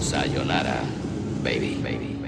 Sayonara, baby, baby.